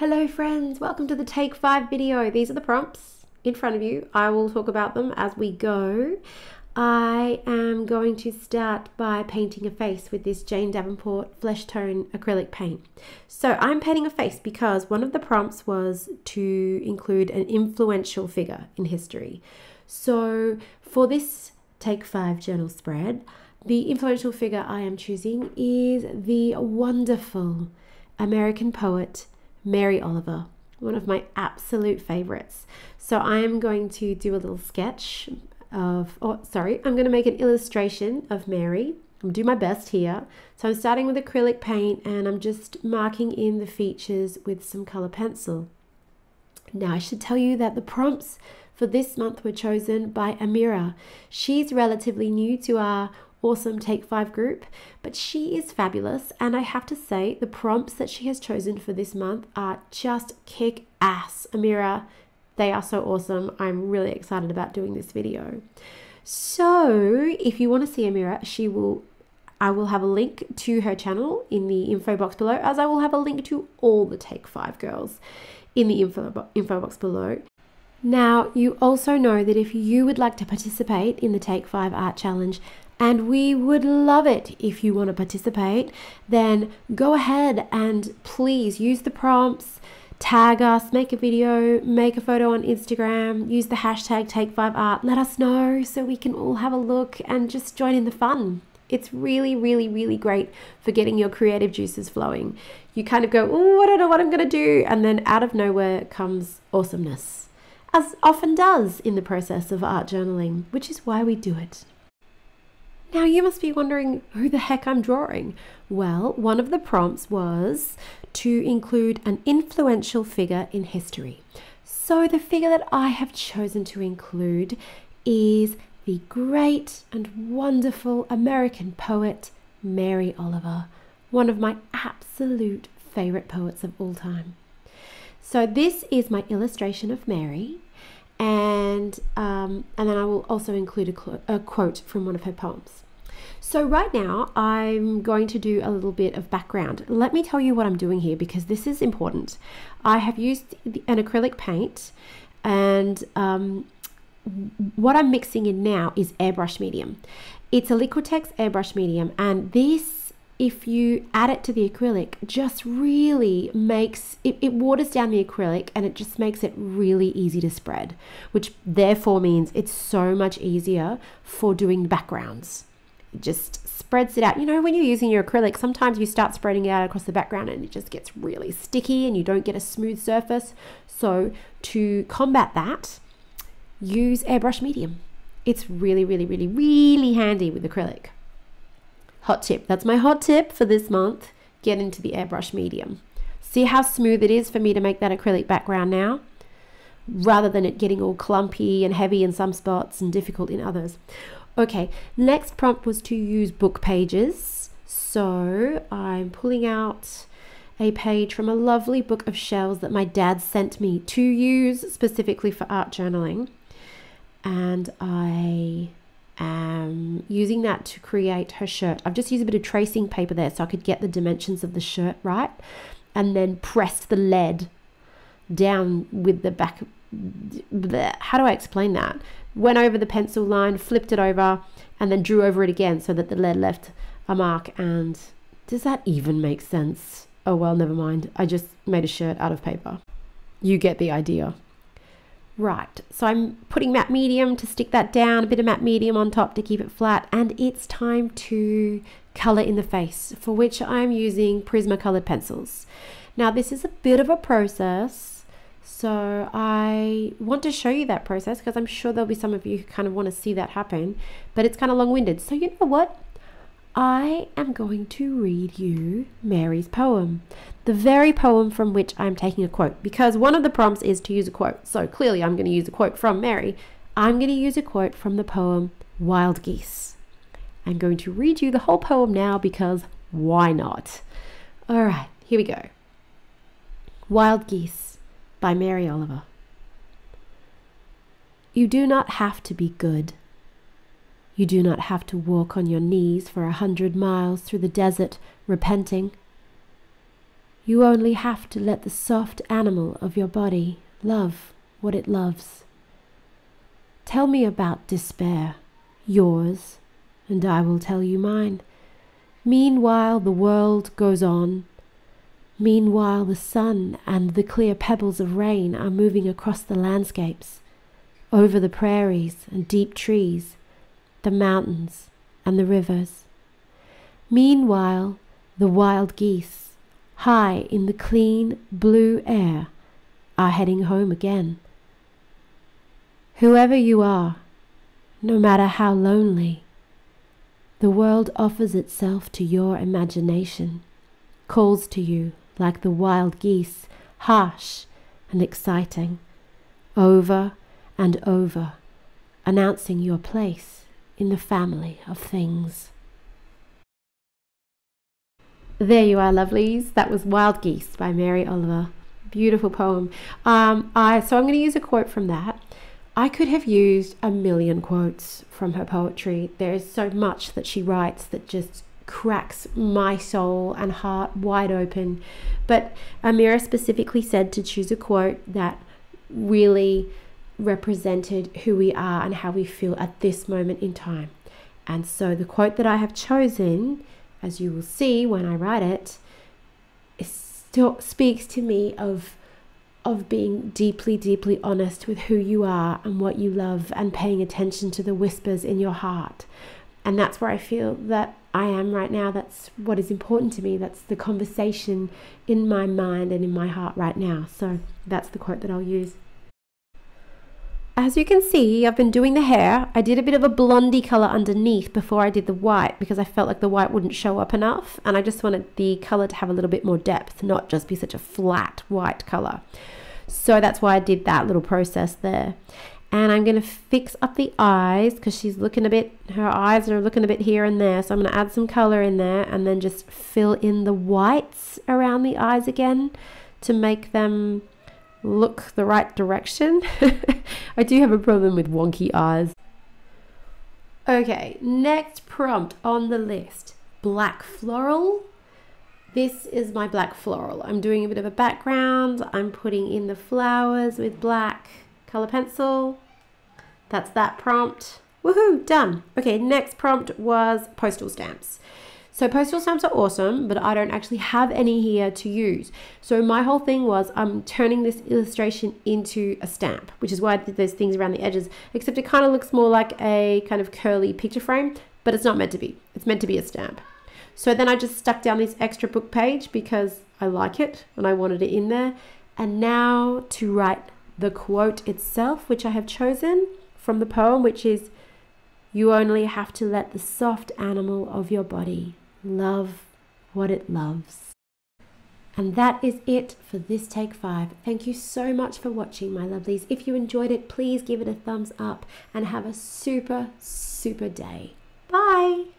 Hello friends, welcome to the Take 5 video. These are the prompts in front of you. I will talk about them as we go. I am going to start by painting a face with this Jane Davenport Flesh Tone acrylic paint. So I'm painting a face because one of the prompts was to include an influential figure in history. So for this Take 5 journal spread, the influential figure I am choosing is the wonderful American poet Mary Oliver, one of my absolute favorites. So I am going to do a little sketch of, oh, sorry, I'm going to make an illustration of Mary. I'm do my best here. So I'm starting with acrylic paint and I'm just marking in the features with some color pencil. Now I should tell you that the prompts for this month were chosen by Amira. She's relatively new to our awesome Take Five group, but she is fabulous. And I have to say, the prompts that she has chosen for this month are just kick ass. Amira, they are so awesome. I'm really excited about doing this video. So, if you want to see Amira, she will I will have a link to her channel in the info box below, as I will have a link to all the Take 5 girls in the info, info box below. Now, you also know that if you would like to participate in the Take 5 Art Challenge, and we would love it if you want to participate. Then go ahead and please use the prompts, tag us, make a video, make a photo on Instagram, use the hashtag Take5Art. Let us know so we can all have a look and just join in the fun. It's really, really, really great for getting your creative juices flowing. You kind of go, oh, I don't know what I'm going to do. And then out of nowhere comes awesomeness, as often does in the process of art journaling, which is why we do it. Now you must be wondering who the heck I'm drawing. Well, one of the prompts was to include an influential figure in history. So the figure that I have chosen to include is the great and wonderful American poet Mary Oliver, one of my absolute favorite poets of all time. So this is my illustration of Mary and um, and then I will also include a, a quote from one of her poems. So right now I'm going to do a little bit of background. Let me tell you what I'm doing here because this is important. I have used an acrylic paint and um, what I'm mixing in now is airbrush medium. It's a Liquitex airbrush medium and this if you add it to the acrylic, just really makes it, it waters down the acrylic and it just makes it really easy to spread, which therefore means it's so much easier for doing backgrounds. Just spreads it out. You know, when you're using your acrylic, sometimes you start spreading it out across the background and it just gets really sticky and you don't get a smooth surface. So, to combat that, use airbrush medium. It's really, really, really, really handy with acrylic. Hot tip. That's my hot tip for this month. Get into the airbrush medium. See how smooth it is for me to make that acrylic background now? Rather than it getting all clumpy and heavy in some spots and difficult in others. Okay, next prompt was to use book pages. So I'm pulling out a page from a lovely book of shells that my dad sent me to use specifically for art journaling. And I am using that to create her shirt. I've just used a bit of tracing paper there so I could get the dimensions of the shirt right and then pressed the lead down with the back. How do I explain that? Went over the pencil line, flipped it over, and then drew over it again so that the lead left a mark. And does that even make sense? Oh well, never mind. I just made a shirt out of paper. You get the idea. Right, so I'm putting matte medium to stick that down, a bit of matte medium on top to keep it flat, and it's time to color in the face, for which I'm using Prismacolor pencils. Now this is a bit of a process, so I want to show you that process because I'm sure there'll be some of you who kind of want to see that happen, but it's kind of long-winded. So you know what? I am going to read you Mary's poem, the very poem from which I'm taking a quote, because one of the prompts is to use a quote. So clearly, I'm going to use a quote from Mary. I'm going to use a quote from the poem Wild Geese. I'm going to read you the whole poem now because why not? All right, here we go. Wild Geese by Mary Oliver. You do not have to be good you do not have to walk on your knees for a hundred miles through the desert repenting. You only have to let the soft animal of your body love what it loves. Tell me about despair, yours, and I will tell you mine. Meanwhile, the world goes on. Meanwhile, the sun and the clear pebbles of rain are moving across the landscapes, over the prairies and deep trees, the mountains and the rivers. Meanwhile, the wild geese, high in the clean blue air, are heading home again. Whoever you are, no matter how lonely, the world offers itself to your imagination, calls to you like the wild geese, harsh and exciting, over and over, announcing your place in the family of things. There you are, lovelies. That was Wild Geese by Mary Oliver. Beautiful poem. Um, I, so I'm going to use a quote from that. I could have used a million quotes from her poetry. There is so much that she writes that just cracks my soul and heart wide open. But Amira specifically said to choose a quote that really represented who we are and how we feel at this moment in time. And so the quote that I have chosen, as you will see when I write it, it still speaks to me of of being deeply, deeply honest with who you are and what you love and paying attention to the whispers in your heart. And that's where I feel that I am right now. That's what is important to me. That's the conversation in my mind and in my heart right now. So that's the quote that I'll use. As you can see, I've been doing the hair. I did a bit of a blondie color underneath before I did the white because I felt like the white wouldn't show up enough. And I just wanted the color to have a little bit more depth, not just be such a flat white color. So that's why I did that little process there. And I'm going to fix up the eyes because she's looking a bit, her eyes are looking a bit here and there. So I'm going to add some color in there and then just fill in the whites around the eyes again to make them look the right direction. I do have a problem with wonky eyes. Okay, next prompt on the list black floral. This is my black floral. I'm doing a bit of a background. I'm putting in the flowers with black color pencil. That's that prompt. Woohoo, done. Okay, next prompt was postal stamps. So postal stamps are awesome, but I don't actually have any here to use. So my whole thing was I'm turning this illustration into a stamp, which is why I did those things around the edges, except it kind of looks more like a kind of curly picture frame, but it's not meant to be. It's meant to be a stamp. So then I just stuck down this extra book page because I like it and I wanted it in there. And now to write the quote itself, which I have chosen from the poem, which is, you only have to let the soft animal of your body love what it loves. And that is it for this take five. Thank you so much for watching, my lovelies. If you enjoyed it, please give it a thumbs up and have a super, super day. Bye.